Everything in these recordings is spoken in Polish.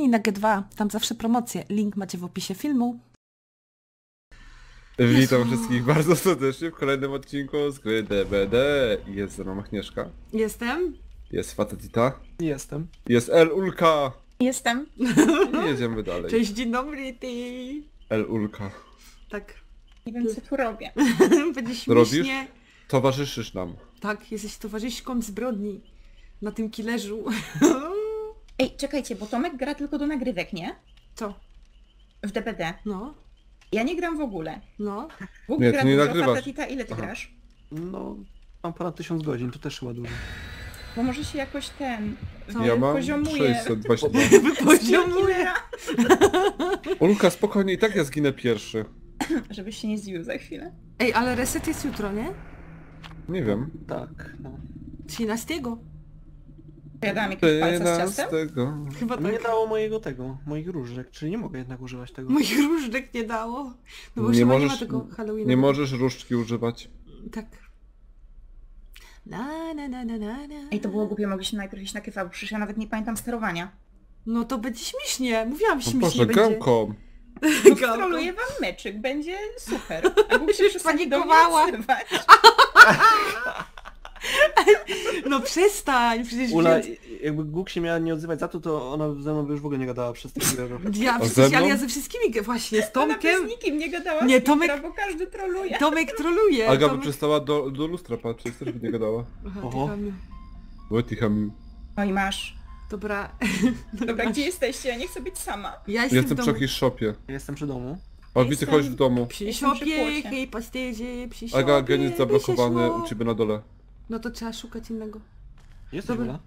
Wpadnij na G2, tam zawsze promocje. Link macie w opisie filmu. Witam wszystkich bardzo serdecznie w kolejnym odcinku z gry DBD. Jest ze mną Agnieszka, Jestem. jest Fatatita, Jestem. jest El Ulka Jestem. i jedziemy dalej. Cześć, dzień dobry, ty. El Ulka. Tak. Nie wiem co tu robię. Będzie Robisz? śmiesznie. Towarzyszysz nam. Tak, jesteś towarzyszką zbrodni. Na tym killerzu. Ej, czekajcie, bo Tomek gra tylko do nagrywek, nie? Co? W DPD. No, Ja nie gram w ogóle. no. Bóg Nie, gra ty nie dużo, nagrywasz. Patatita, ile ty Aha. grasz? No, mam ponad 1000 godzin, to też chyba dużo. Bo może się jakoś ten... Co? Ja mam Poziomuje. 622. Wypoziomuje. Ulka, spokojnie, i tak ja zginę pierwszy. Żebyś się nie zdziwił za chwilę. Ej, ale reset jest jutro, nie? Nie wiem. Tak, no. 13. Pojadałam jakieś palce z ciastem? 13. Chyba Nie tak. dało mojego tego, moich różdżek, czyli nie mogę jednak używać tego. Moich różdżek nie dało. No bo Nie chyba nie ma możesz- tego Halloween. Nie możesz różdżki używać. Tak. Na, na, na, na, na, na. Ej, to było głupie, mogliśmy najpierw iść na kyfa, bo przecież ja nawet nie pamiętam sterowania. No to będzie śmiesznie. Mówiłam, No śmiesznie proszę, będzie. gałką. No, Gałką. Stroluję wam meczyk, będzie super. A się panikowała. No przestań, przecież Ula, więc... jakby Guk się miała nie odzywać za to, to ona ze mną by już w ogóle nie gadała przez te chwilę. Ja, A przecież, ze ale ja ze wszystkimi, właśnie, z Ona bez Tomkiem. nikim nie gadała Nie, z Tomek- bo każdy troluje. Tomek troluje. Aga by Tomek... przestała do, do lustra patrzeć, też by nie gadała. Aha, Oho. hamiu. No i masz. Dobra. Dobra, gdzie jesteście? Ja nie chcę być sama. Ja jestem, Jestem w przy jakiejś shopie. Ja jestem przy domu. O, widzę, chodź w domu. Przy płocie. hej pasterze, przy siopie. Aga, gen jest by zablokowany u ciebie na dole. No to trzeba szukać innego. Jesteś Dobra. Ula?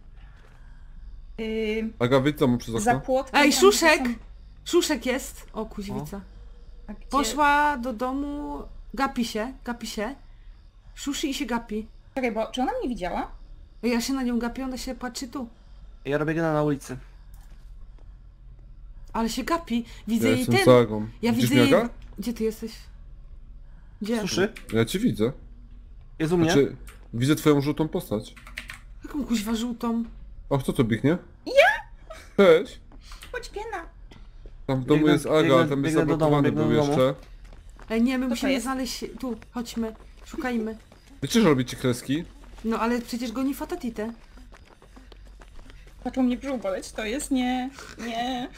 Yy, Aga, wyjdź mną przez za okno. płotkiem. Ej, tam Szuszek! są- Szuszek jest. O, kuźwica. A gdzie- Poszła do domu, gapi się, gapi się. Szuszy i się gapi. Czekaj, bo czy ona mnie widziała? Ja się na nią gapię, ona się patrzy tu. Ja robię gena na ulicy. Ale się gapi. Widzę Ja jej jestem ten. za Agą. Ja Widzisz widzę mnie, jej... Aga? Gdzie ty jesteś? Gdzie? Suszy? Ja cię widzę. Jest u mnie? Znaczy, widzę twoją żółtą postać. Jaką kuźwa żółtą? O, kto to biegnie? Ja! Cześć! Chodź Gena. Tam w domu Biegnę- jest Aga, biegnę- tam jest biegnę do domu, zablokowany biegnę był do domu. jeszcze. Ej, nie, my to musimy jest? znaleźć... Tu, chodźmy. Szukajmy. Wiecie, że robicie kreski? No ale przecież goni fatatitę. Zaczął mnie brzuch boleć, to jest nie... Nie...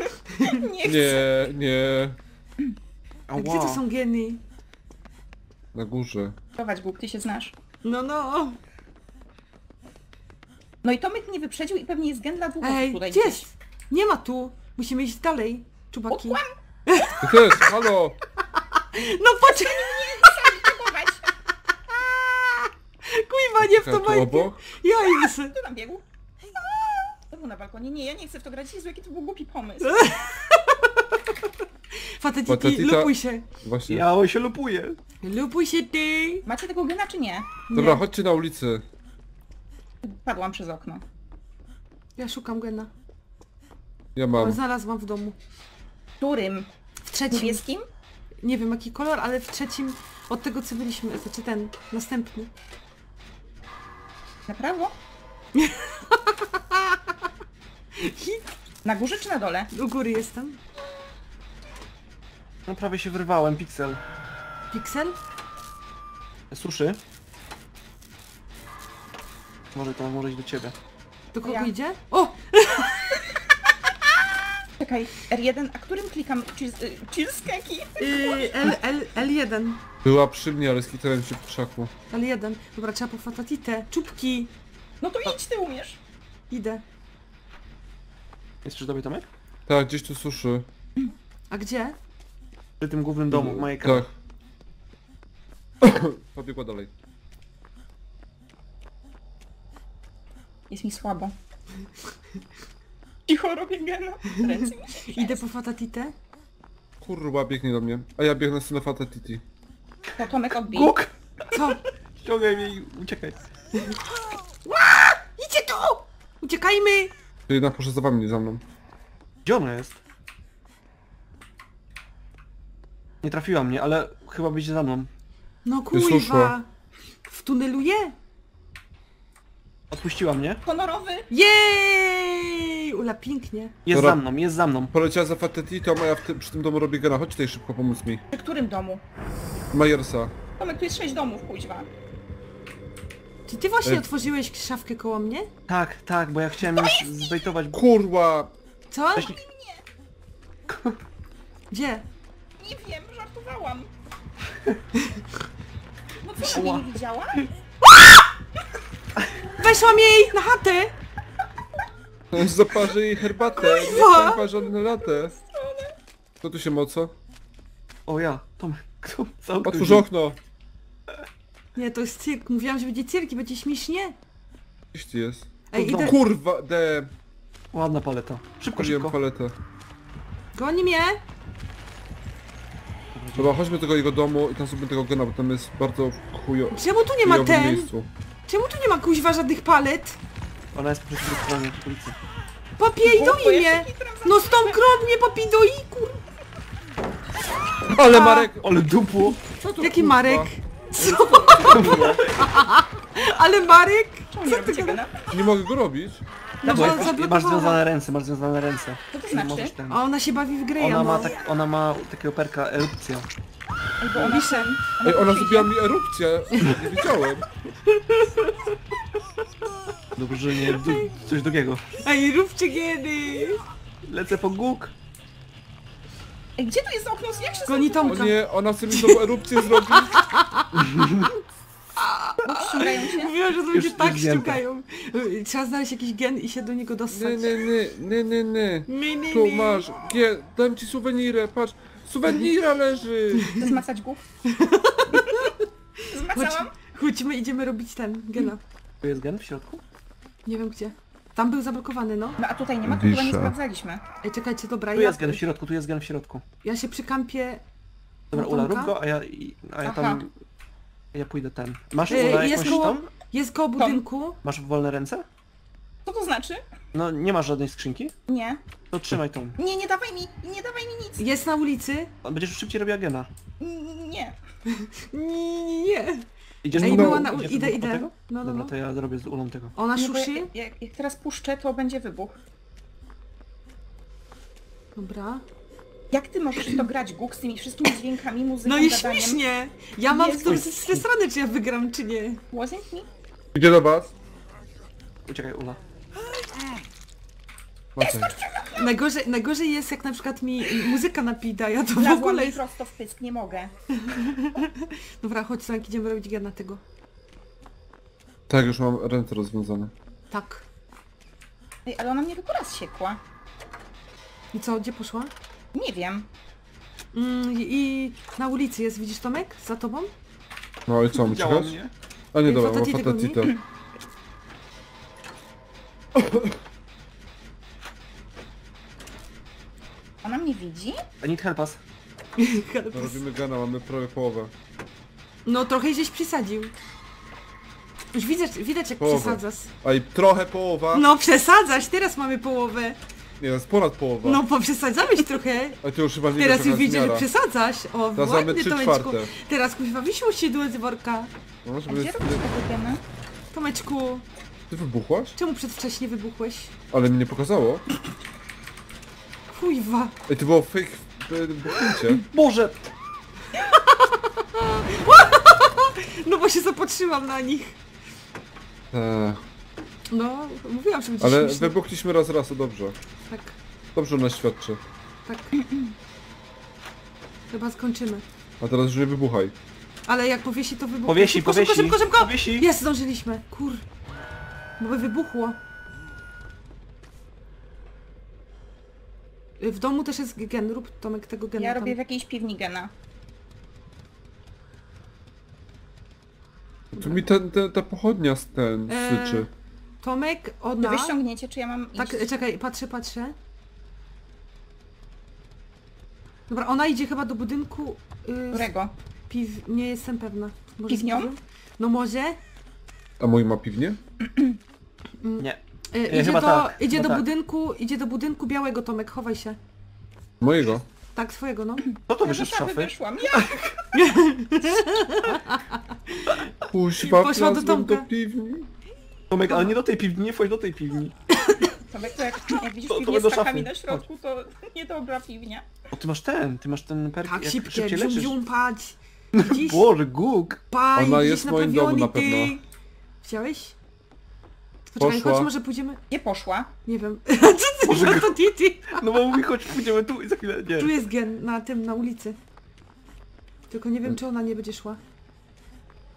nie chcę. Nie, nie. A gdzie to są geny? Na górze. Prowadź Bóg, ty się znasz. No, no. No i Tomek mnie wyprzedził i pewnie jest gen dla długów Ej, tutaj gdzie gdzieś. jest? Nie ma tu. Musimy iść dalej. Czubaki. Okłam! Ty halo! No patrz! Chować! Kuźwa, nie w to tu bajkę. obok? Ja idę se. Kto tam biegł? To był na balkonie. Nie, ja nie chcę w to grać. Jezu, jaki to był głupi pomysł. Fatatiti, Fatatita- lupuj się. Właśnie. Ja oj się lupuję. Lupuj się ty. Macie tego gena czy nie? Dobra, Nie. chodźcie na ulicę. Padłam przez okno. Ja szukam gena. Ja O, mam. znalazłam w domu. Którym? W trzecim. Niebieskim? Nie wiem jaki kolor, ale w trzecim od tego co byliśmy. Znaczy ten, następny. Na prawo? Na górze czy na dole? U góry jestem. No prawie się wyrwałem, piksel. Pixel? Suszy. Może to może iść do ciebie. Do kogo Ja. idzie? O! Czekaj, R1, a którym klikam? Cheese, y, cheesecake? Yy, L, L, L1. Była przy mnie, ale skitrałem się w krzaku. L1. Dobra, trzeba po fatatitę. Czubki. No to idź, ty umiesz. Idę. Jest przy tobie Tomek? Tak, gdzieś tu suszy. A gdzie? Przy tym głównym domu, Majka. Tak. Pobiegła dalej. Jest mi słabo. Cicho robię gena. Ręce mi się Idę po fatatitę. Kurwa, biegnie do mnie. A ja biegnę z Fata Titi. To Tomek odbij. Guk! Co? Ściągaj mnie i uciekaj. Idzie tu! Uciekajmy! To jednak proszę za wami, nie za mną. Gdzie ona jest? Nie trafiła mnie, ale chyba będzie za mną. No kuźwa. uszła. W tunelu je? Odpuściła mnie. Honorowy. Jej! Ula, pięknie. Jest Dobra. za mną, jest za mną. Poleciała za Fatetitą, a ja w tym, przy tym domu robię gena. Chodź tutaj szybko, pomóc mi. W którym domu? Majersa. Tomek, tu jest sześć domów, kuźwa. Czy ty właśnie Ej. otworzyłeś szafkę koło mnie? Tak, tak, bo ja chciałem już zbejtować... Kurwa! Co? Weź- Gdzie? Nie wiem, żartowałam. No co, mnie nie widziała? Weszłam jej na chatę! Zaparzy jej herbatę, nie Kurwa! chyba żadne latę. Kto tu się moco? O ja, Tomek, kto? Co okno Otwórz drzwi? okno! Nie, to jest cyrk. Mówiłam, że będzie cyrk i będzie śmiesznie. Gdzieś ty jest? Ej, No, idę. Kurwa, de... Ładna paleta. Szybko, Kupiłem szybko. paletę. Goni mnie! Dobra, chodźmy do tego jego domu i tam sobie tego gena, bo tam jest bardzo chujo... Czemu tu nie ma chujowym ten? miejscu. Czemu tu nie ma kuźwa żadnych palet? Ona jest po prostu po stronie ulicy. Popiej Bo- doi bo ja mnie! się No stąd krok mnie popidoi, kur... Ale Marek! Ale dupło! Co to, Jaki kurwa? Marek? Co? Ale Marek? Co ty gada? Nie mogę go robić. No bo bo masz, zablokowała. związane ręce, masz związane ręce. Co to Nie znaczy? możesz ten. A ona się bawi w grę, ja Ona ma, tak, ona ma takiego perka erupcja. Ej, bo ona Piszę. Ej, ona zrobiła mi erupcję. Nie wiedziałem. Dobrze, że nie du coś drugiego. Ej, róbcie kiedy! Lecę po guk. Ej, gdzie tu jest okno? Jak się Goni O Tomka. nie, ona mi znowu erupcję zrobić. Ściągają się? Mówiłam, że już tak ściągają. Trzeba znaleźć jakiś gen i się do niego Nie, dostać. nie, nie, nie, nie, nie. Nie, nie, Tu nie. masz, G, dam ci suwenirę, patrz. Suwenira leży. Zmacać głów? Chodź, Zmacałam? chodźmy, idziemy robić ten, gena. Tu jest gen w środku? Nie wiem gdzie. Tam był zablokowany, no. No a tutaj nie ma, to chyba nie sprawdzaliśmy. Ej, czekajcie, dobra, Tu ja, jest gen w środku, tu jest gen w środku. ja się przykampię... Dobra, Ula, rób go, a ja, i- a ja Aha. tam... Ja pójdę ten. Masz Ej, Ula jest jakąś koło- tam? Jest koło budynku. Masz wolne ręce? Co to znaczy? No nie masz żadnej skrzynki? Nie. To trzymaj tą. Nie, nie dawaj mi, nie dawaj mi nic. Jest na ulicy. Będziesz szybciej robiła gena. N- Nie. Nie, nie, nie. Idziesz Ej, była na... idziesz Idę, idę. tego? No, no, Dobra, no. to ja zrobię z Ulą tego. Ona nie bo szuszy. jak, jak, jak teraz puszczę, to będzie wybuch. Dobra. Jak ty możesz to grać, Guk, z tymi wszystkimi dźwiękami, muzyką, No i gadaniem? śmiesznie. Ja mam Jezu. to zestresowane, czy ja wygram, czy nie. Wasn't me? Idzie do was. Uciekaj Ula. Macie. Najgorzej, najgorzej jest, jak na przykład mi muzyka napida, ja to w Wlazłam ogóle jest... prosto w pysk, nie mogę. Dobra, chodź, Frank, idziemy robić gena tego. Tak, już mam ręce rozwiązane. Tak. Ej, ale ona mnie tylko raz siekła. I co, gdzie poszła? Nie wiem. Mm, i, na ulicy jest, widzisz Tomek? Za tobą? No i co, Działa uciekać? mnie. A nie, Ej, dobra, mam Fatatity goni? fatatito. Ona mnie widzi? I need help us. No, robimy gena, mamy prawie połowę. No trochę żeś przesadził. Już widać, widać jak Połowę. przesadzasz. A i trochę połowa. No przesadzasz, teraz mamy połowę. Nie, jest ponad połowa. No poprzesadzałeś trochę. A ty już chyba nie Teraz wiesz, już widzę, że zmiara. przesadzasz. O, Teraz mamy ładnie trzy Tomeczku. czwarte. Teraz kuźwa wysił sidło z worka. No, A żeby... gdzie robisz tego gena? Tomeczku, Ty wybuchłaś? czemu przedwcześnie wybuchłeś? Ale mi nie pokazało. Chujwa. Ej, to było fake e, buchnięcie. Boże! No bo się zapatrzyłam na nich. Eee, No, mówiłam, że będzie ale śmieszne. wybuchliśmy raz raz, to dobrze. Tak, Dobrze nas świadczy. tak. Chyba skończymy. A teraz już nie wybuchaj. Ale jak powiesi, to wybuchnie. Powiesi, szybko, powiesi. Szybko, szybko, szybko! Powiesi. Jest, zdążyliśmy. Kur... Bo by wybuchło. Y, W domu też jest gen. Rób Tomek tego gena Ja tam. robię w jakiejś piwni gena. Tu mi ten, ten, ta pochodnia z ten Eee, syczy. Tomek, Wy ona... wyściągniecie, czy ja mam iść? Tak, czekaj, patrzę, patrzę. Dobra, ona idzie chyba do budynku... Y, Którego? piw... Nie jestem pewna. Może Piwnią? No może. A mój ma piwnię? Nie. Y, E, idzie chyba do, tak, idzie chyba do tak. budynku, idzie do budynku białego, Tomek, chowaj się. Mojego. Tak, swojego, no. Kto to Ja wyszedł z szafy wyszłam. Ja! Kuźwa, Poszła do wlazłem do Tomka. piwni. Tomek, ale nie do tej piwni, nie wchodź do tej piwni. Tomek, to jak, jak widzisz To- to piwnię z kakami szafy. na środku, to niedobra piwnia. O, ty masz ten, ty masz ten perk, Tak, jak szybkie, szybciej bzium, leczysz. bzium, patrz. Widzisz? Boże, Guk! Paj, Ona gdzieś jest w moim domu na pewno. ty. Widziałeś? Poczekaj, Poszła. chodź, może pójdziemy... Gdzie poszła? Nie wiem. Co ty Może za to Titi? No bo mówi, chodź, pójdziemy tu i za chwilę, nie. Tu jest gen, na tym, na ulicy. Tylko nie wiem, czy ona nie będzie szła.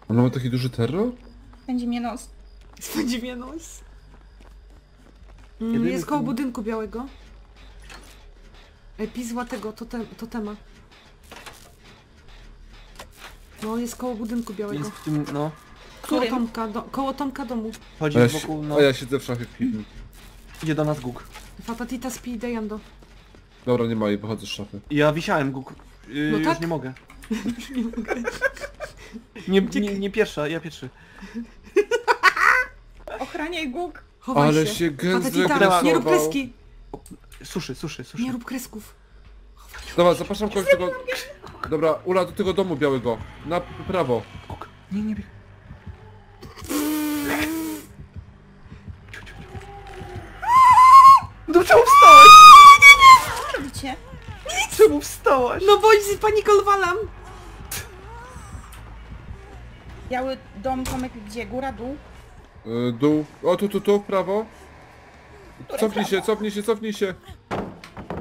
Ona ma taki duży terror? Będzie mnie nos. Spędzi mnie nos. Mm, Jedyny jest koło budynku białego. Ej, Pizła tego, totem, totema. No, jest koło budynku białego. Jest w tym, no. Koło Którym? Tomka, do, koło Tomka domu. Chodzi A ja, wokół, no. a ja siedzę w szafie w piwni. Idzie do nas Guk. Fatatita spi dejando. Dobra, nie ma jej, wychodzę z szafy. Ja wisiałem Guk. Yy, No już tak. nie mogę. Nie, nie, nie pierwsza, ja pierwszy. Ochraniaj Guk. Chowaj Ale się. się Fatatita, zregresował. nie rób kreski. Suszy, suszy, suszy. Nie rób kresków. Dobra, zapraszam kogoś do tego... Dobra, Ula, do tego domu białego. Na prawo. Guk. Nie, nie bieg. No czemu wstałaś? Co robicie? Czemu wstałaś? No bo spanikowałam. Biały dom, Tomek, gdzie? Góra, dół? Y, dół. O, tu, tu, tu, w prawo. Cofnij się, cofnij się, cofnij się.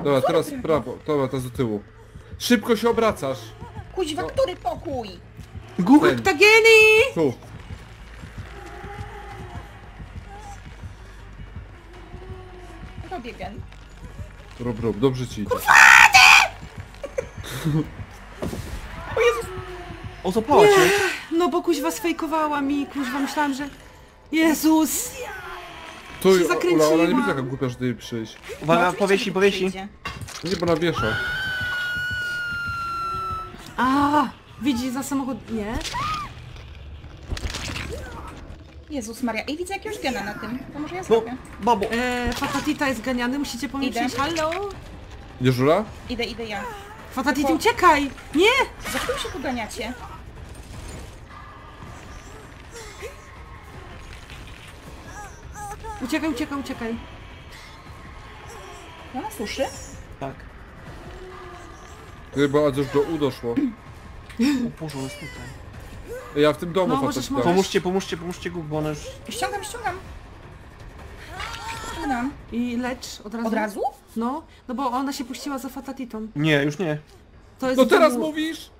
Dobra, teraz w prawo. Dobra, teraz do tyłu. Szybko się obracasz. Kuźwa, który pokój? Guk! Ten. Tagieni! Tu. Robię gen. Rób, rób, dobrze ci idzie. O Jezus, O, zapała cię. No bo kuźwa sfejkowała mi, kuźwa myślałam, że... Jezus! Tu, się Ula, ona nie zakręciłam. będzie taka głupia, że jej przyjść. Uwaga, powiesi, powiesi. przyjdzie. Nie, bo ona wiesza. A, widzi za samochód... Nie? Jezus Maria. Ej, widzę jakiegoś gena na tym. To może ja No, zrobię. babo. E, Fatatita jest ganiany, musicie po mnie Idę. Halo? Ula? Idę, idę ja. Fatatity, uciekaj! Nie! Za którym się poganiacie? Uciekaj, uciekaj, uciekaj. No na suszy? Tak. Chyba aż do U doszło. O Boże, jest tutaj. Ja w tym domu No, no, możesz. Pomóżcie, pomóżcie, pomóżcie Guk, bo ona już... Ściągam, ściągam. Ściągam. I lecz od razu. Od razu? No, no bo ona się puściła za Fatatitą. Nie, już nie. To jest No w teraz domu- mówisz?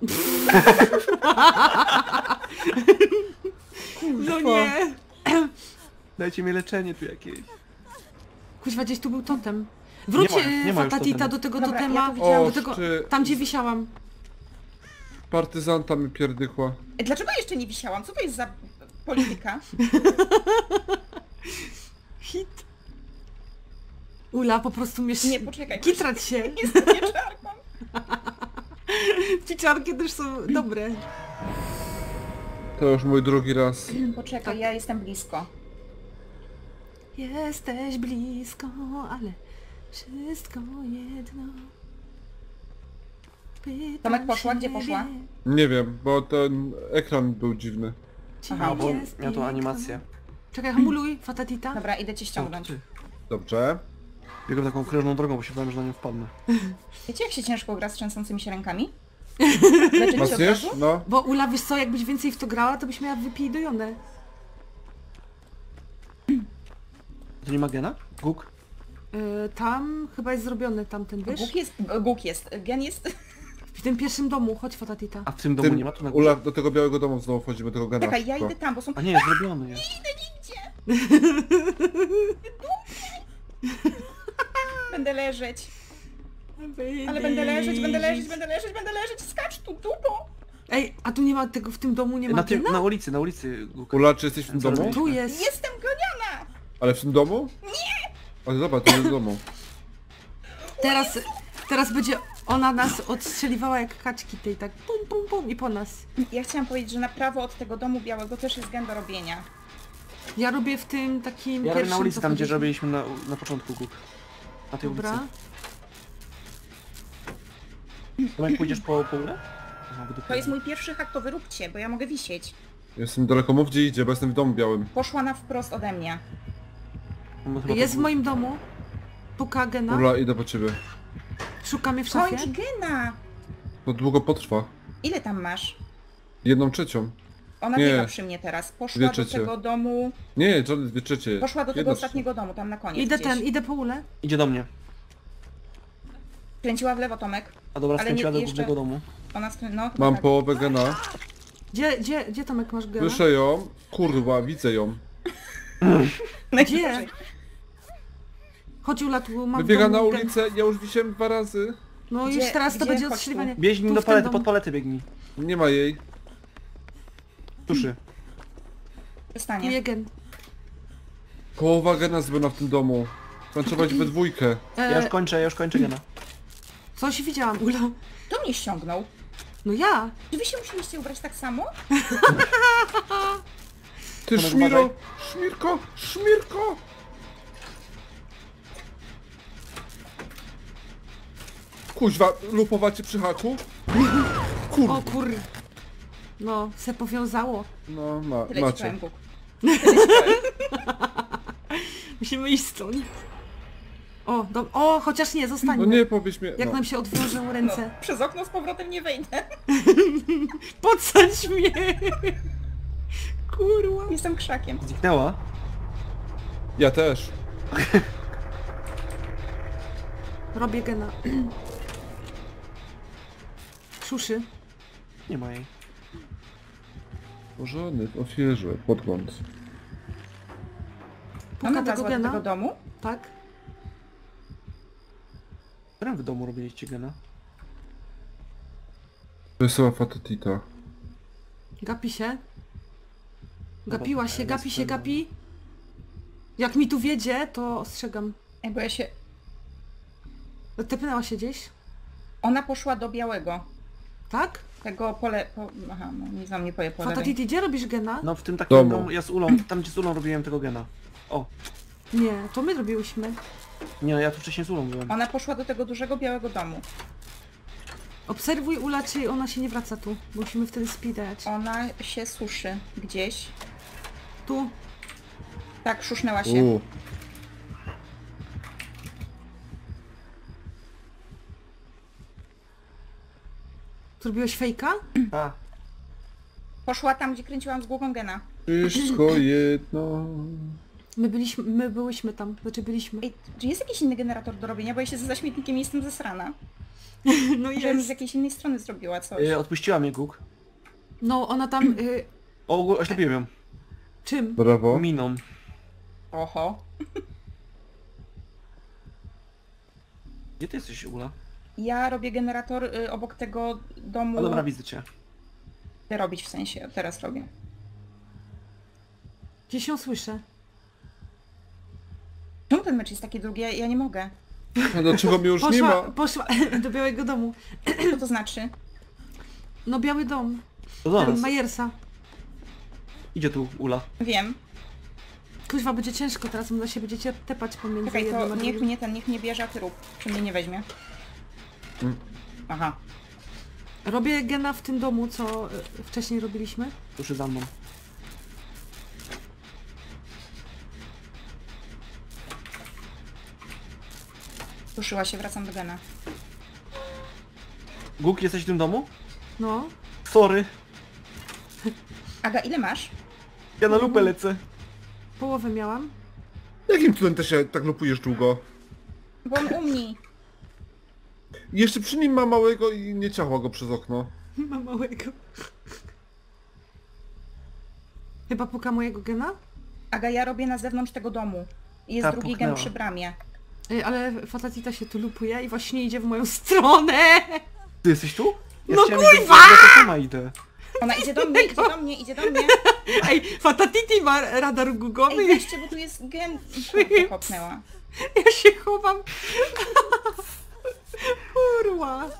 No nie! Dajcie mi leczenie tu jakieś. Kuźwa, gdzieś tu był totem. Wróć Nie ma- e, nie ma już Fatatita do tego Dobra, totema. ja widziałam- O, do tego, czy tam gdzie wisiałam. partyzanta mi pierdykła. Ej, Dlaczego jeszcze nie wisiałam? Co to jest za polityka? Hit. Ula, po prostu mnie... Nie, poczekaj. Kitrać się. Jestem wieczarką. Ciczarki też są dobre. To już mój drugi raz. Poczekaj, ja jestem blisko. Jesteś blisko, ale wszystko jedno. Pytam Tomek, poszła? Gdzie siebie, poszła? Nie wiem, bo ten ekran był dziwny. Aha, bo jest miał tą piękno? animację. Czekaj, hamuluj, Fatatita. Dobra, idę cię ściągnąć. Dobrze. Biegam taką krężną drogą, bo się bałem, że na nią wpadnę. Wiecie jak się ciężko gra z trzęsącymi się rękami? Leczyć się od Macniesz? razu? No. Bo Ula, wiesz co, jakbyś więcej w to grała, to byś miała wypijone. To nie ma gena? Guk? Yy, tam chyba jest zrobiony tamten, wiesz? Guk jest, Guk jest, gen jest... W tym pierwszym domu, chodź Fatatita. A w tym domu Tym, nie ma? Tu na górze? Ula, do tego białego domu znowu wchodzimy, tego gana. Czekaj, ja szybko. idę tam, bo są... A nie, jest zrobiony jest. Będę leżeć. Ale będę leżeć, będę leżeć, będę leżeć, będę leżeć. Skacz tu, dupo! Ej, a tu nie ma tego, w tym domu nie ma Na, tym, gena? na ulicy, na ulicy Guk. Ula, czy jesteś w tym Co domu? robisz? Tu jest. Jestem goniana! Ale w tym domu? Nie! Ale dobra, to jest w domu. Teraz, teraz będzie ona nas odstrzeliwała jak kaczki tej, tak pum pum pum i po nas. Ja chciałam powiedzieć, że na prawo od tego domu białego też jest gen do robienia. Ja robię w tym takim Ja robię pierwszym, na ulicy, co tam gdzie robiliśmy na, na początku Guk. Na tej Dobra. ulicy. Tomek, pójdziesz po, bo To jest mój pierwszy hak, to wyróbcie, bo ja mogę wisieć. Jestem daleko, mów gdzie idzie, bo jestem w domu białym. Poszła na wprost ode mnie. Jest w po- moim domu. Puka gena. Ula, idę po ciebie. Szuka mnie w szafie. Kończ gena! To długo potrwa. Ile tam masz? Jedną trzecią. Ona Nie. biega przy mnie teraz. Poszła do tego domu... Nie, żadne dwie trzecie. Poszła do tego Jedna ostatniego domu, tam na koniec Idę gdzieś. ten, idę po ulę. Idzie do mnie. Kręciła w lewo Tomek. A dobra, Ale skręciła nie- do jeszcze- głównego domu. Ona skrę... no chyba Mam tak. połowę gena. Gdzie, gdzie, gdzie Tomek masz gena? Słyszę ją. Kurwa, widzę ją. Gdzie? Chodź Ula, tu mam Wybiega na gen. ulicę, ja już wisiałem dwa razy. No Gdzie- już teraz to gdzie? będzie tu. odstrzeliwanie. Biegnij Tu do w tym palety, domu. pod paletę biegnij. Nie ma jej. Tuszy. Tu Przestanie. je gen. Połowa gena zbyna w tym domu. Tam trzeba iść we dwójkę. Ja już E, kończę, ja już kończę gena. coś widziałam, Ula. Kto mnie ściągnął? No ja. Czy wy się musieliście ubrać tak samo? Ty Tomek, szmiro! uważaj. Szmirko! Szmirko! Kuźwa, lupowacie przy haku? Kur... O kur... No, se powiązało. No, ma, Tyle ci macie. powiem, Bóg. Musimy iść stąd. O, do... o, chociaż nie, No zostańmy. nie, powiedz mnie. Jak no. nam się odwiążą No, ręce. przez okno z powrotem nie wejdę. Podsadź mnie! Kurwa. Jestem krzakiem. Zniknęła. Ja też. Robię gena. Szuszy. Nie ma jej. W ofierze, podgląd. Puka Ona tego wlazła do gena. tego domu? Tak. Którym w domu robiliście gena? Wesoła fatatita. Gapi się. Gapiła się, gapi się, gapi. Jak mi tu wiedzie, to ostrzegam. Ej, bo ja się... Tepnęła się gdzieś? Ona poszła do białego. Tak? Tego pole... Po... Aha, no nie znam, nie poje po lewej. Fatatiti, gdzie robisz gena? No w tym takim Domu. domu, ja z Ulą, tam gdzie z Ulą robiłem tego gena. O, Nie, to my robiłyśmy. nie, ja tu wcześniej z Ulą byłem. Ona poszła do tego dużego białego domu. Obserwuj Ula, czy ona się nie wraca tu. Musimy wtedy speedać. Ona się suszy gdzieś. Tu. Tak, szusznęła się. Uuu. Zrobiłeś fejka? A, Poszła tam, gdzie kręciłam z głową gena. Wszystko jedno. My byliśmy, my byłyśmy tam. Znaczy byliśmy. Ej, czy jest jakiś inny generator do robienia? Bo ja się za śmietnikiem jestem zesrana. No Żebym z jakiejś innej strony zrobiła coś. y, odpuściła mnie Guk. No, ona tam... Y, O, oślepiłem ją. Czym? Brawo. Miną. Oho. Gdzie ty jesteś, Ula? Ja robię generator y, obok tego domu. A dobra, widzę cię. Robić w sensie, teraz robię. Gdzieś ją słyszę. Czemu ten mecz jest taki długi? Ja, ja nie mogę. A dlaczego mnie już nie Poszła, ma? poszła do białego domu. Co to znaczy? No, biały dom. To do nas. Majersa. Idzie tu, Ula. Wiem. Kuźwa, będzie ciężko teraz, bo się będziecie tepać pomiędzy Czekaj, jednym to a niech drugim. mnie ten, niech mnie bierze, a ty rób. Czy mnie nie weźmie? Mm. Aha. Robię gena w tym domu, co y, wcześniej robiliśmy. Tuszy za mną. Suszyła się, wracam do gena. Guk, jesteś w tym domu? No. Sorry. Aga, ile masz? Ja na lupę lecę. Połowę miałam. Jakim cudem ty się tak lupujesz długo? Bo on umni. I jeszcze przy nim ma małego i nie ciachła go przez okno. Ma małego. Chyba puka mojego gena? Aga, ja robię na zewnątrz tego domu. Jest Ta, drugi gen puknęła. przy bramie. Ej, ale Fatatita się tu lupuje i właśnie idzie w moją stronę. Ty jesteś tu? Ja No chciałem iść do- kurwa! Ja to sama idę. Ona idzie do mnie, idzie do mnie, idzie do mnie. Ej, Fatatiti ma radar Ej, gugowy. weźcie, bo tu jest gen... Kopnęła. Ja się chowam. Kurwa.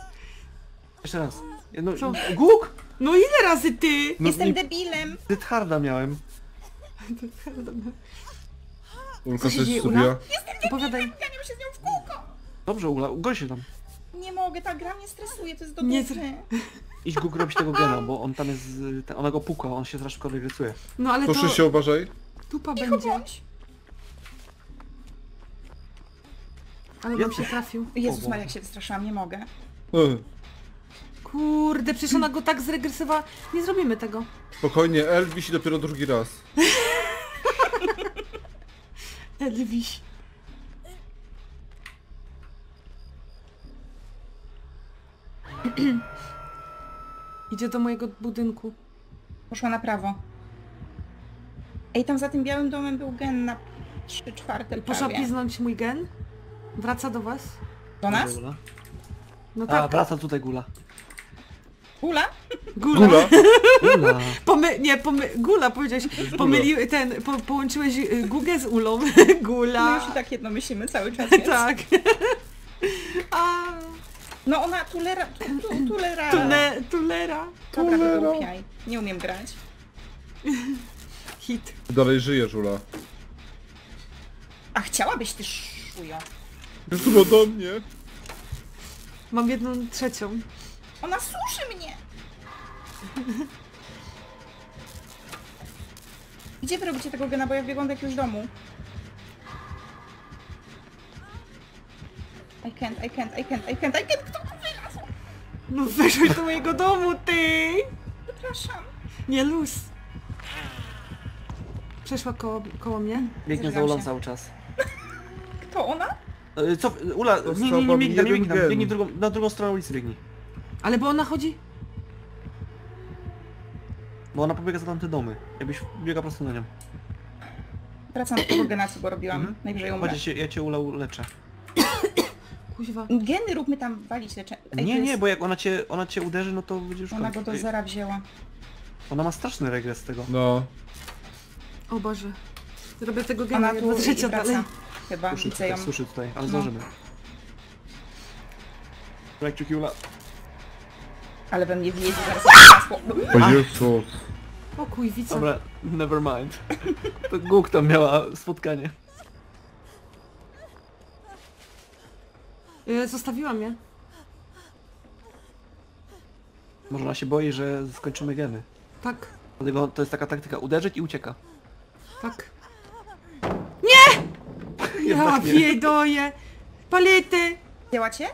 Jeszcze raz. Ja, No, Co? Guk! No ile razy ty? No, Jestem nie- debilem. Zbyt harda miałem. Ulka Co się dzieje. Ula? Opowiadaj. Ganiam się z nią w kółko. Dobrze, Ula, ugoń się tam. Nie mogę, ta gra mnie stresuje, to jest do Nie dupy. Idź Guk robić tego gena, bo on tam jest... y, Ten, ona go puka, on się strasznie regresuje. No ale to Proszę się uważaj. tupa Cicho będzie. bądź. Ale nam się trafił. Jezus O Maria, jak się wystraszyłam, nie mogę. Kurde, przecież ona go tak zregresowała. Nie zrobimy tego. Spokojnie, wisi dopiero drugi raz. Elwiś. Idzie do mojego budynku. Poszła na prawo. Ej, tam za tym białym domem był gen na 3 czwarte I poszła prawie. piznąć mój gen. Wraca do was. Do nas? Gula. No A, tak, wraca tutaj Gula. Ula? gula. Gula? Gula. Pomy... Nie, pomy... Gula powiedziałeś. Pomylił ten, po, połączyłeś y, Gugę z Ulą. My Gula. już i tak jedno myślimy cały czas, więc... tak. No ona tulera... Tu, tu, tulera... tule, tulera. Dobra, Tulera. wygłupiaj. Nie umiem grać. Hit. Dalej żyje, Żula. A chciałabyś ty szujo. Jest tu do mnie. Mam jedną trzecią. Ona suszy mnie! Gdzie wy robicie tego gena, bo ja wbiegłam do jakiegoś domu. Can't, I can't, I can't, I can't, I can't! Kto tu wylazł? No weszłeś do mojego domu, ty! Przepraszam. Nie luz. Przeszła koło, koło mnie. Biegnie za Zżygam Ulą się. cały czas. Kto ona? E, Co? Ula, nie, nie, nie, biegnij tam, nie biegnij tam. gen. Biegnij w drugą, na drugą stronę ulicy biegnij. Ale bo ona chodzi... Bo ona pobiega za tamte domy. Jakbyś biega prosto na nią. Wracam do tego gena, co go robiłam. Mhm. Najwyżej umrę. Chodź, ja cię, ja cię Ula uleczę. Kuźwa. Geny róbmy tam walić lecze. Ej, Nie, nie, bo jak ona cię, ona cię uderzy, no to będziesz Ona go do zera wzięła. Ona ma straszny regres z tego. No. O Boże. Robię tego gena Ona tu i wraca. dalej. Chyba, Suszy widzę ją. tutaj, suszy tutaj, ale No. zdążymy. Ula. Ale we mnie wjedzie zaraz jak masło. O Jezus. O. Dobra, never mind. To Guk tam miała spotkanie. Zostawiłam je. Może ona się boi, że skończymy geny. Tak, Dlatego to jest taka taktyka, uderzyć i ucieka. tak. Nie! Ja Jednak nie. wiedoję. Palety! Działacie?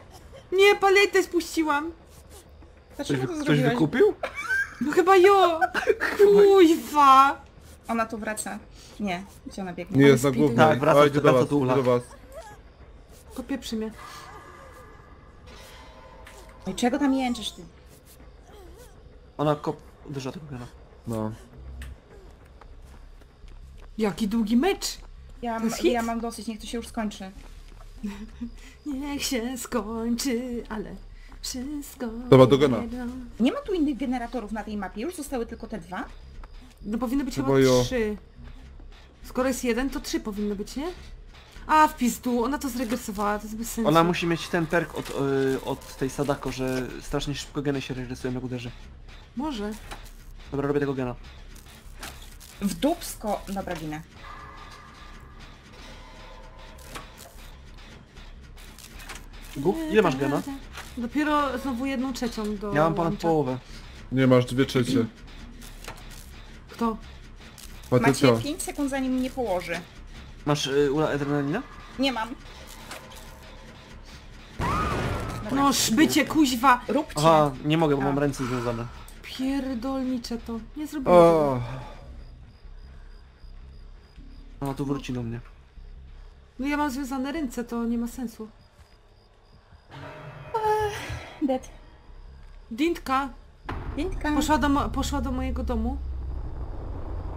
Nie, paletę spuściłam. Ktoś, Dlaczego to ktoś zrobiłaś? wykupił? No chyba jo. Kujwa. Ona tu wraca. Nie, gdzie ona biegnie? Nie jest na głównej. Tak, wraca- wraca tu do was. Popieprzy mnie. No i czego tam jęczysz ty? Ona kop... uderza tego gena. No. Jaki długi mecz. Ja, To jest hit? ja mam dosyć, niech to się już skończy. Niech się skończy, ale wszystko... Dobra, do gena. jedno. Nie ma tu innych generatorów na tej mapie, już zostały tylko te dwa? No powinny być Chyba chyba jo. trzy. Skoro jest jeden, to trzy powinny być, nie? A, w pizdu, ona to zregresowała, to jest bez sensu. Ona musi mieć ten perk od, y, od tej Sadako, że strasznie szybko geny się regresują jak uderzy. Może. Dobra, robię tego gena. W dupsko... Dobra, ginę. Guk, ile masz gena? Dopiero znowu jedną trzecią do Ja mam ponad łącza. połowę. Nie masz dwie trzecie. Kto? Patycio. Macie 5 sekund zanim mnie położy. Masz y, Ula adrenalinę? Nie mam. No szbycie, kuźwa! Róbcie. Aha, nie mogę, bo mam ręce związane. Pierdolnicze to. Nie zrobiłem O, tego. Ona tu wróci do mnie. No ja mam związane ręce, to nie ma sensu. Dead. Dintka Piętka. poszła do, mo- poszła do mojego domu.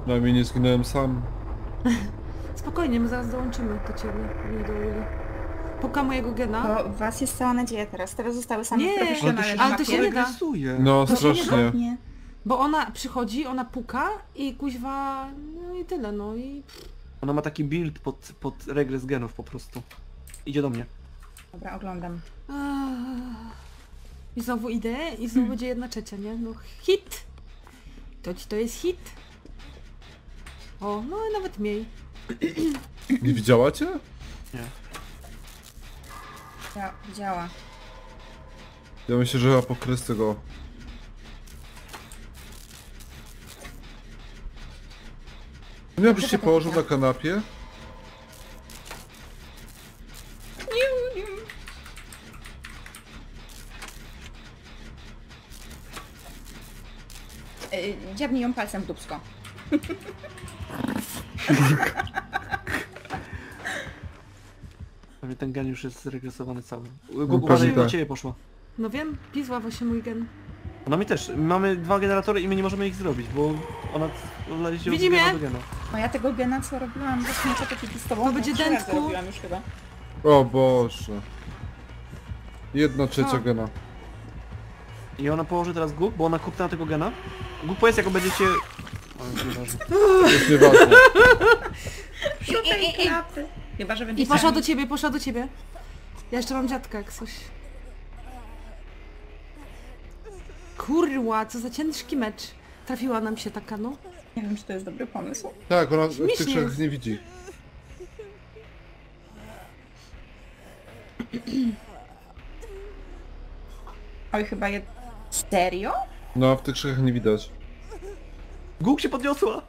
no i nie zginąłem sam. Spokojnie, my zaraz dołączymy do ciebie, nie do Uli. Puka mojego gena. To w was jest cała nadzieja teraz. Teraz zostały same Nie, profesjonalne ale to się nie da. No, To się nie strasznie. Nie. Bo ona przychodzi, ona puka i kuźwa, no i tyle, no i... Ona ma taki build pod, pod regres genów po prostu. Idzie do mnie. Dobra, oglądam. I znowu idę i znowu będzie jedna trzecia, nie? No hit! To ci to jest hit. O, no i nawet mniej. Nie widziała cię? Nie. Ja, widziała. Ja myślę, że ja apokryz tego... Nie miałbyś się tak położył na kanapie? Nie, dziabnij ją palcem w dubsko. Pewnie ten gen już jest zregresowany cały. No, uważaj, do tak. ciebie poszła. No wiem, pisła właśnie mój gen. No mi też. Mamy dwa generatory i my nie możemy ich zrobić, bo ona idzie od Widzi mnie? gena do gena. No ja tego gena co robiłam właśnie co taki z tobą. To będzie dętku. robiłam już chyba. O Boże. Jedna trzecia Co? gena. I ona położy teraz Guk, bo ona kupna tego gena. Guk powiedz jak będziecie... O, nieważne. Jest nieważne. Szukaj klapy. Chyba, że będzie I poszła do ciebie, poszła do ciebie. Ja jeszcze mam dziadka jak coś. Kurwa, co za ciężki mecz. Trafiła nam się taka, no. Nie wiem, czy to jest dobry pomysł. Tak, ona w tych trzech jest. nie widzi. Oj, chyba je... Serio? No, w tych trzech nie widać. Guk się podniosła!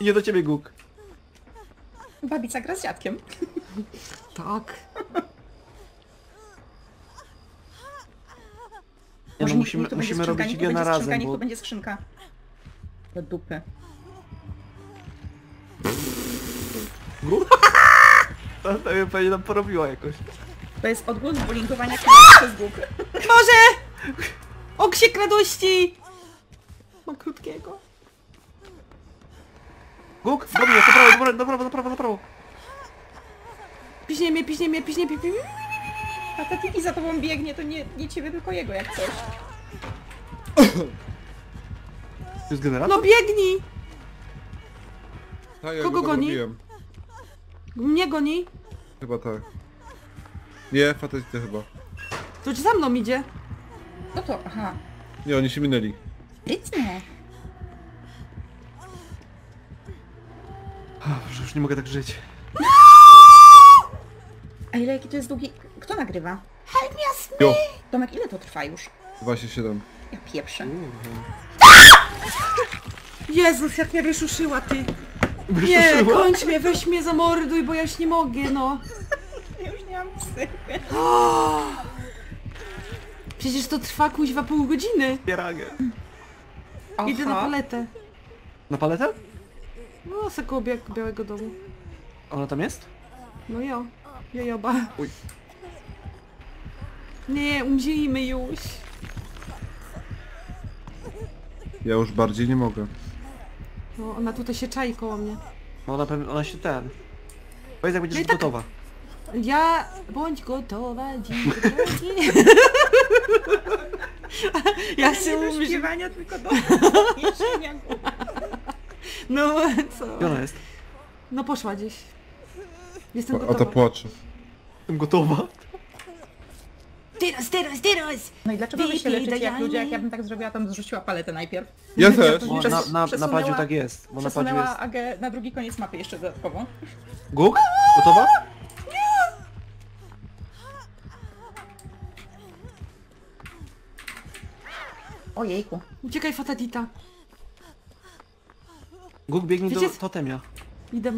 I nie do ciebie Guk. Babica gra z dziadkiem. Tak. Nie, no, musimy będzie musimy skrzynka, robić niech skrzynka, razem, Niech bo... to będzie skrzynka. Do dupy. To nam porobiła jakoś. To jest odgłos bullyingowania klienta przez Google. Może! Oksiek radości! Ma krótkiego. Guk, do mnie, do prawo, do prawo, do prawo, do prawo. Piśnie mnie, piśnie mnie, piśnie, piśnie mnie. A ta Tiki za tobą biegnie, to nie, nie ciebie, tylko jego jak coś. To jest generator? No biegnij! Tak, ja Kogo go goni? robiłem. Mnie goni. Chyba tak. Nie, fatality chyba. To ci za mną idzie. No to, aha. Nie, oni się minęli. Rytnie. Już nie mogę tak żyć. A ile jaki to jest długi... Kto nagrywa? Jo, Tomek, ile to trwa już? 27. Ja pieprzę. Jezus, jak mnie wyszuszyła ty. Nie, kończ mnie, weź mnie zamorduj, bo ja już nie mogę, no. Ja już nie mam psychy. Przecież to trwa kuźwa pół godziny. Pieragę. Idę na paletę. Na paletę? No, se koło bia- Białego Domu. Ona tam jest? No jo, jojoba. Uj. Nie, umrzyjmy już. Ja już bardziej nie mogę. No, ona tutaj się czai koło mnie. No ona pewnie, ona się ten... Powiedz jak będziesz No i tak- gotowa. Ja... Bądź gotowa, dziś Ja się Nie do umrzyj. śpiewania, tylko do. No, co? Gdzie ona jest? No poszła gdzieś. Jestem O, a gotowa. to płacze. Jestem gotowa. Teraz, teraz, teraz! No i dlaczego wy się Pij, leczycie jak ludzie, jak ja bym tak zrobiła, to bym zrzuciła paletę najpierw. Ja też. Bo na, na, na przesunęła- padziu tak jest, bo na padziu Przesunęła jest... Agę na drugi koniec mapy jeszcze dodatkowo. Guk? Gotowa? Ojejku. Uciekaj, Fatadita. Guk biegnij do Wiecie- totemia. Idę.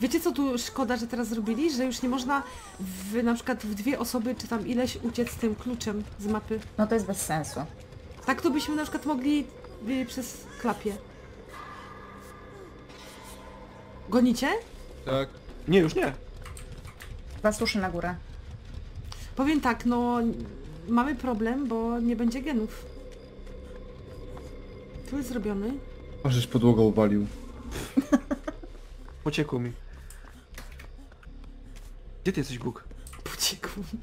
Wiecie co tu szkoda, że teraz zrobili? Że już nie można w, na przykład w dwie osoby czy tam ileś uciec tym kluczem z mapy. No to jest bez sensu. Tak to byśmy na przykład mogli y, przez klapie. Gonicie? Tak. Nie, już nie. Dwa suszy na górę. Powiem tak, no mamy problem, bo nie będzie genów. Tu jest zrobiony. A żeś podłogę uwalił. Pociekło mi. Gdzie ty jesteś, Guk? Pociekł mi.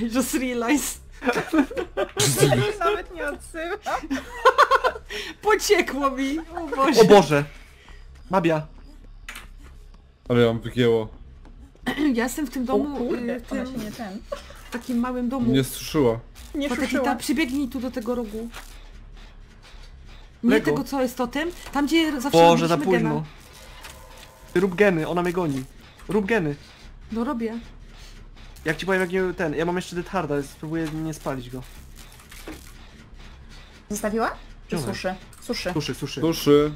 I just realized. Nawet nie odsyła. Pociekło mi! O Boże. O Boże! Babia! Ale ja mam wygięło. Ja jestem w tym domu, kurde, y, w ona tym się nie ten. takim małym domu. Nie suszyła. Nie Patatita, szuszyła. przybiegnij tu do tego rogu. Nie Lego. tego, co jest totem. Tam, gdzie zawsze Boże, za robiliśmy późno. gena. Ty rób geny, ona mnie goni. Rób geny. No robię. Jak ci powiem, jak nie ten... Ja mam jeszcze Dead Harda, ale spróbuję nie spalić go. Zostawiła? Czy Ciągle. suszy? Suszy. Suszy, suszy. Suszy.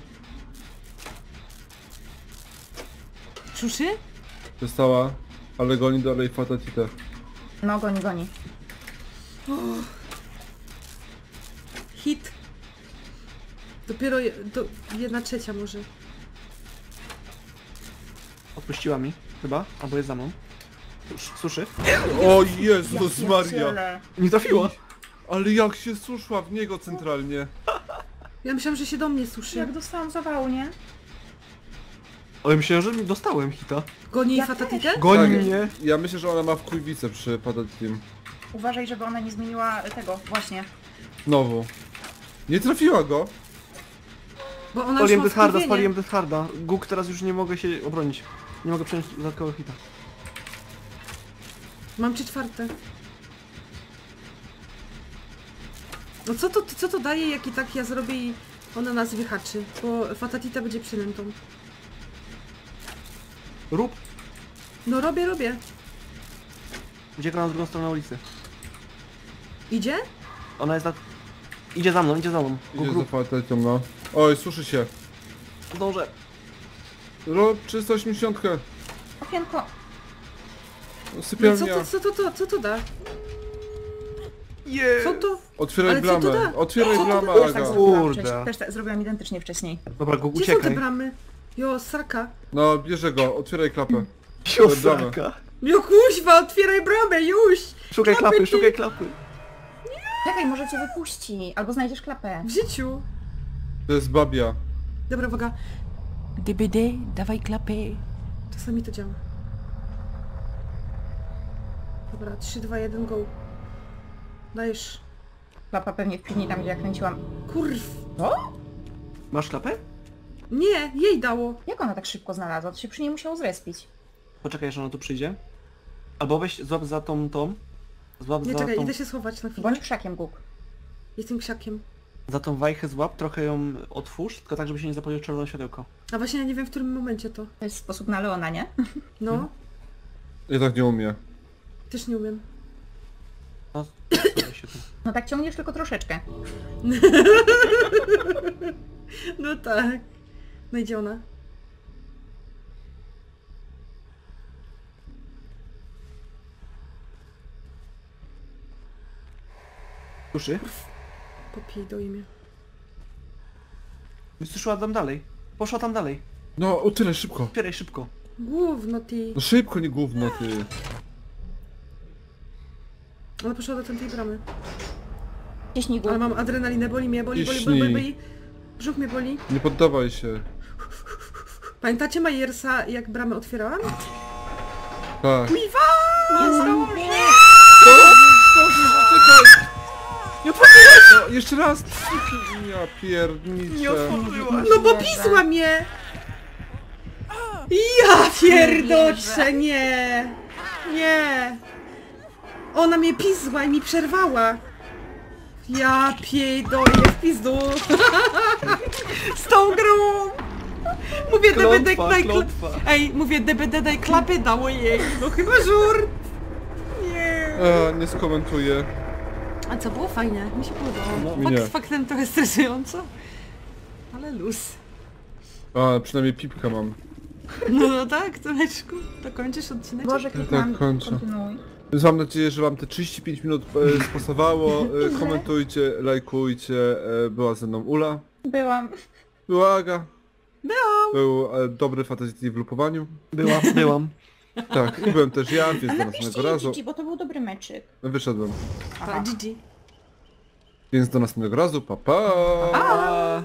Szuszy? Została. Ale goni dalej fatatitę. No goni, goni. Hit. Dopiero je, do, jedna trzecia może. Odpuściła mi, chyba, albo jest za mną. Sus- Suszy. O Jezus Maria! Pierdziele. Nie trafiła. Ale jak się suszła w niego centralnie. Ja myślałam, że się do mnie suszy. Jak dostałam zawału, nie? Ale myślałem, że mi dostałem hita. Goni Ja fatatitę? Goni Tak, mnie. Ja myślę, że ona ma wkujwicę przy padatim. Uważaj, żeby ona nie zmieniła tego, właśnie. Znowu. Nie trafiła go. Bo ona Spaliłem ma Death Harda, wkurwienie. spaliłem Death Harda. Guk, teraz już nie mogę się obronić. Nie mogę przejąć dodatkowego hita. Mam trzy czwarte. No co to, co to daje, jak i tak ja zrobię i ona nas wyhaczy? Bo fatatita będzie przynętą. Rób. No robię, robię. Ucieka na drugą stronę ulicy. Idzie? Ona jest na... Idzie za mną, idzie za mną. Idzie za rób. fatatą, no. Oj, suszy się. Zdążę. Rob 380. Okienko. No co Sypialnia. to, co to, to, co to da? Yeah. Co to? Otwieraj Ale co to bramę. da? Otwieraj Co to bramę, da? Też tak Aga. zrobiłam wcześniej. Też tak zrobiłam identycznie wcześniej. Dobra, Guk, Gdzie są te uciekaj. bramy? Jo, sraka. No, bierze go, otwieraj klapę. Siosraka. Jo, kuźwa, otwieraj bramę, już! Szukaj Klapy klapy, szukaj klapy. Czekaj, może cię wypuści. Albo znajdziesz klapę. W życiu. To jest babia. Dobra, uwaga. DBD, dawaj klapę. Czasami to działa. Dobra, 3, 2, 1, go. Dajesz. Klapa pewnie w tam, gdzie ja kręciłam. Kurw. Masz klapę? Nie, jej dało. Jak ona tak szybko znalazła? To się przy niej musiało zrespić. Poczekaj, aż ona tu przyjdzie. Albo weź, złap za tą, tą. Złap Nie, za czekaj, tą, idę się schować na chwilę. Bądź krzakiem, Guk. Jestem ksiakiem. za tą wajchę złap, trochę ją otwórz, tylko tak, żeby się nie zapaliło czerwone światełko. A właśnie ja nie wiem w którym momencie to. To jest sposób na Leona, nie? No, Ja tak nie umiem. też nie umiem. No, staraj się tu. No tak ciągniesz tylko troszeczkę. No tak. No idzie ona. Suszy? Popij do imię. Wysuszyła tam dalej. Poszła tam dalej. No, o tyle, szybko. Otwieraj szybko. Gówno ty. No szybko, nie gówno, ty. Ona poszła do tamtej bramy. Ciśnij. Ale mam adrenalinę, boli mnie, boli, boli, boli, boli, boli. Brzuch mnie boli. Nie poddawaj się. Pamiętacie Majersa, jak bramę otwierałam? Tak. Kuiwa! No, jeszcze raz! Ja pierniczę. No bo pisła mnie! Ja pierdoczę, nie! Nie! Ona mnie pisła i mi przerwała. Ja pierdolę w pizdu. Z tą grą! Mówię DBD daj klątwa. Ej, mówię DBD daj klapy dało jej. No chyba żur. Nie. A, nie skomentuję. A co, było fajnie, mi się podobało. Mi Fakt, nie. faktem trochę stresująco. Ale luz. A, przynajmniej pipkę mam. No, no tak, Tomeczku, to kończysz odcinek? Boże, kliknąłem. tak kończę. Kontynuuj. Więc mam nadzieję, że wam te 35 minut e, spasowało. E, komentujcie, lajkujcie. E, była ze mną Ula. Byłam. Była Aga. Byłam. Był e, dobry Fatality w lupowaniu. Byłam, byłam. Tak, i byłem też ja, więc do następnego razu. GG, bo to był dobry meczyk. Wyszedłem. Pa, GG. Więc do następnego razu, pa pa! A.